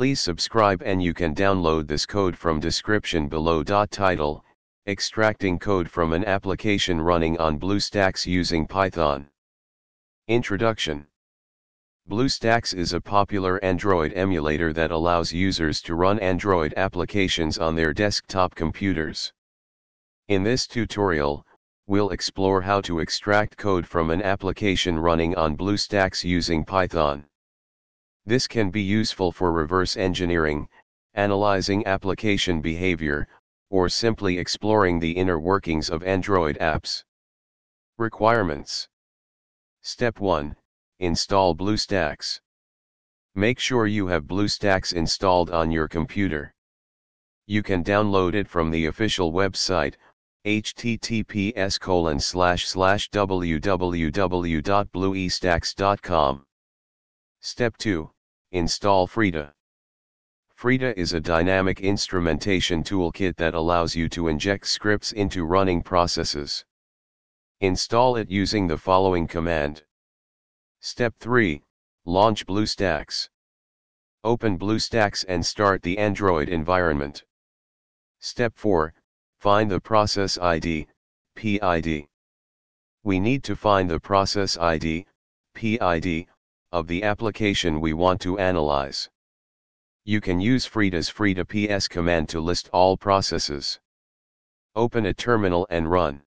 Please subscribe and you can download this code from description below. Title, Extracting code from an application running on BlueStacks using Python. Introduction BlueStacks is a popular Android emulator that allows users to run Android applications on their desktop computers. In this tutorial, we'll explore how to extract code from an application running on BlueStacks using Python. This can be useful for reverse engineering, analyzing application behavior, or simply exploring the inner workings of Android apps. Requirements Step 1 Install BlueStacks. Make sure you have BlueStacks installed on your computer. You can download it from the official website https www.bluestacks.com. Step 2 Install Frida. Frida is a dynamic instrumentation toolkit that allows you to inject scripts into running processes. Install it using the following command. Step 3 Launch BlueStacks. Open BlueStacks and start the Android environment. Step 4 Find the process ID, PID. We need to find the process ID, PID, of the application we want to analyze. You can use Frida's Frida PS command to list all processes. Open a terminal and run.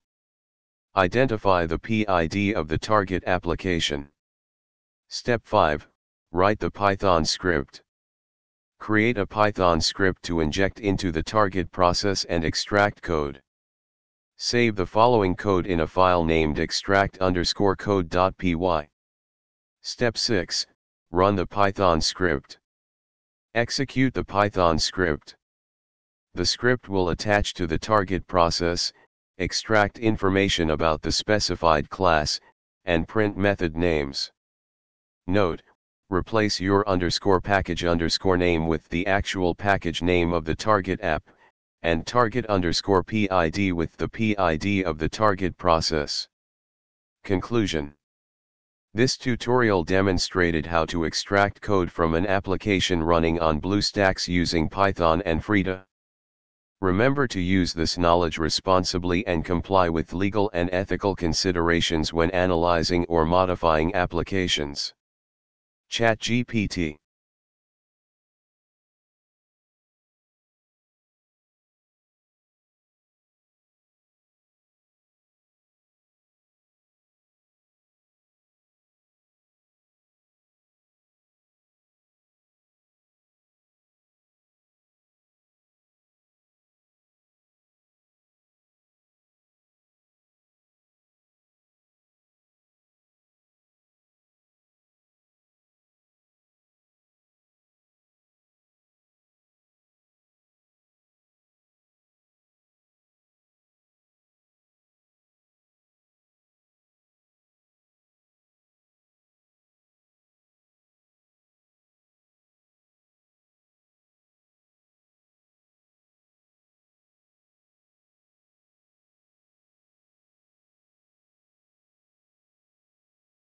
Identify the PID of the target application. Step 5, write the Python script. Create a Python script to inject into the target process and extract code. Save the following code in a file named extract underscore code.py. Step 6, run the Python script. Execute the Python script. The script will attach to the target process, extract information about the specified class, and print method names. Note, replace your underscore package underscore name with the actual package name of the target app, and target underscore PID with the PID of the target process. Conclusion This tutorial demonstrated how to extract code from an application running on BlueStacks using Python and Frida. Remember to use this knowledge responsibly and comply with legal and ethical considerations when analyzing or modifying applications. ChatGPT